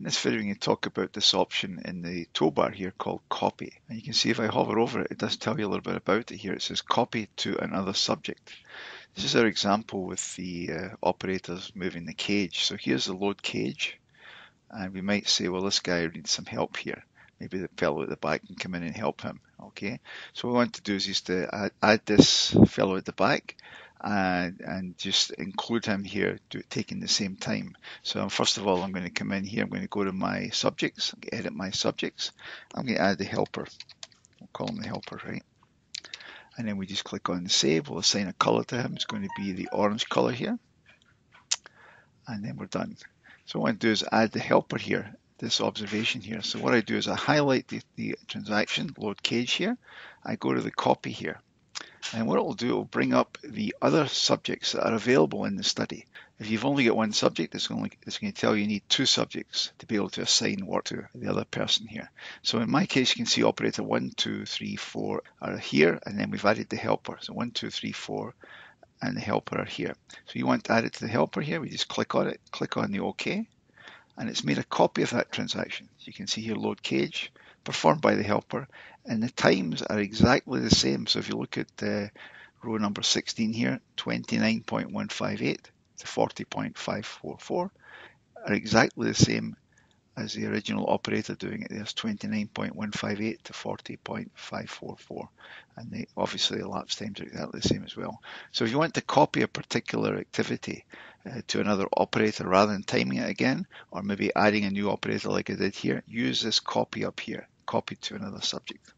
In this video, going to talk about this option in the toolbar here called copy. And you can see if I hover over it, it does tell you a little bit about it here. It says copy to another subject. This is our example with the uh, operators moving the cage. So here's the load cage. And we might say, well, this guy needs some help here. Maybe the fellow at the back can come in and help him. Okay, so what we want to do is just to add, add this fellow at the back and, and just include him here to, taking the same time. So first of all, I'm going to come in here. I'm going to go to my subjects, edit my subjects. I'm going to add the helper. We'll call him the helper, right? And then we just click on save. We'll assign a color to him. It's going to be the orange color here. And then we're done. So what I want to do is add the helper here, this observation here. So what I do is I highlight the, the transaction, load cage here. I go to the copy here. And what it will do, it will bring up the other subjects that are available in the study. If you've only got one subject, it's, only, it's going to tell you you need two subjects to be able to assign work to the other person here. So in my case, you can see operator one, two, three, four are here, and then we've added the helper. So one, two, three, four, and the helper are here. So you want to add it to the helper here, we just click on it, click on the OK, and it's made a copy of that transaction. So you can see here load cage, performed by the helper, and the times are exactly the same. So if you look at uh, row number 16 here, 29.158 to 40.544 are exactly the same as the original operator doing it. There's 29.158 to 40.544 and they, obviously the elapsed times are exactly the same as well. So if you want to copy a particular activity uh, to another operator rather than timing it again or maybe adding a new operator like I did here, use this copy up here, copy to another subject.